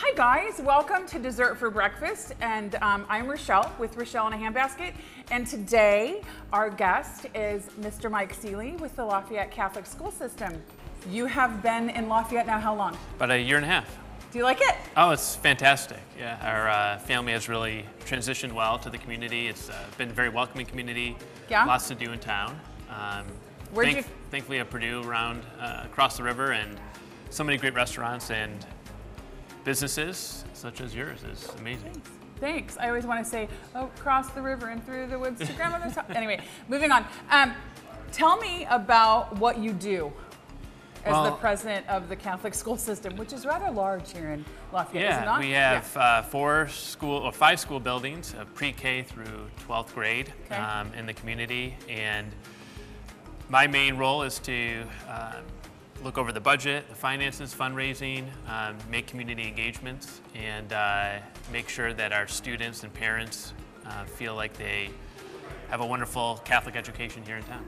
Hi guys, welcome to Dessert for Breakfast, and um, I'm Richelle with Richelle in a Handbasket, and today our guest is Mr. Mike Seeley with the Lafayette Catholic School System. You have been in Lafayette now how long? About a year and a half. Do you like it? Oh, it's fantastic. Yeah, our uh, family has really transitioned well to the community. It's uh, been a very welcoming community. Yeah? Lots to do in town. Um, Where'd you- Thankfully, at Purdue, around uh, across the river, and so many great restaurants and businesses such as yours is amazing. Thanks. I always want to say, oh, cross the river and through the woods to grandmother's house. Anyway, moving on. Um, tell me about what you do as the president of the Catholic school system, which is rather large here in Lafayette, is it Yeah, not? we have uh, four school or five school buildings, uh, pre-K through 12th grade Okay. um, in the community, and my main role is to um, look over the budget, the finances, fundraising, um, make community engagements, and uh, make sure that our students and parents uh, feel like they have a wonderful Catholic education here in town.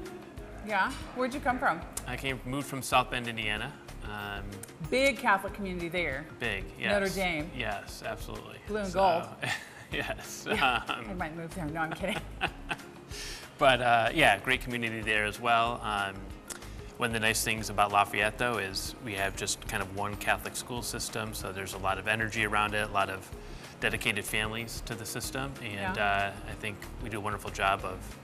Yeah. Where'd you come from? I came moved from South Bend, Indiana. Um, Big Catholic community there. big, yes. Notre Dame. Yes, absolutely. Blue and So- gold. yes. I Um, might move there. No, I'm kidding. but uh, yeah, great community there as well. Um, one of the nice things about Lafayette, though, is we have just kind of one Catholic school system, so there's a lot of energy around it, a lot of dedicated families to the system, and Yeah. uh, I think we do a wonderful job of,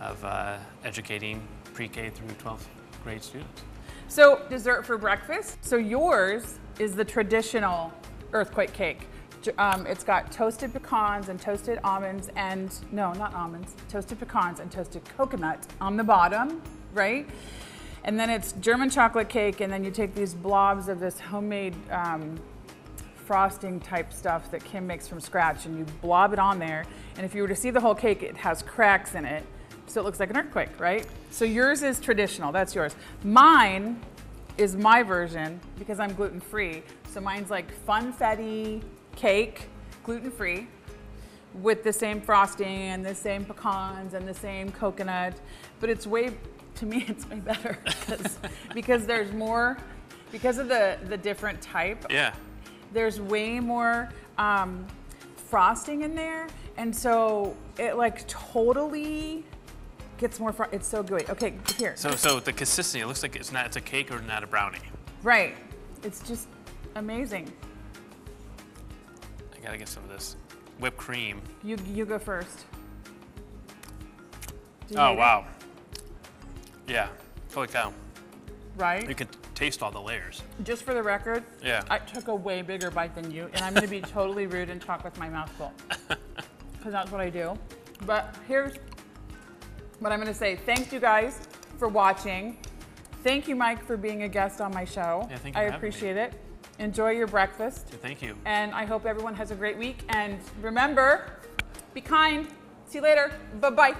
of uh, educating pre-K through 12th grade students. So, dessert for breakfast. So, yours is the traditional earthquake cake. Um, it's got toasted pecans and toasted almonds, and no, not almonds, toasted pecans and toasted coconut on the bottom, right? And then it's German chocolate cake, and then you take these blobs of this homemade um, frosting type stuff that Kim makes from scratch, and you blob it on there. And if you were to see the whole cake, it has cracks in it, so it looks like an earthquake, right? So yours is traditional. That's yours. Mine is my version because I'm gluten free. So mine's like funfetti cake, gluten free, with the same frosting and the same pecans and the same coconut. But it's way, to me, it's way better because there's more, because of the the different type Yeah. there's way more um, frosting in there, and so it like totally gets more. Fro- it's so good. Okay, here. So, so the consistency, it looks like it's not, it's a cake or not a brownie. right, it's just amazing. I gotta get some of this whipped cream. You you go first. You Oh, hate it? wow. Yeah, holy cow. Right. You can taste all the layers. Just for the record, Yeah. I took a way bigger bite than you, and I'm going to be totally rude and talk with my mouth full. Because that's what I do. But here's what I'm going to say. Thank you guys for watching. Thank you, Mike, for being a guest on my show. Yeah, thank you I having me. appreciate it. Enjoy your breakfast. Thank you. And I hope everyone has a great week. And remember, be kind. See you later. Bye bye.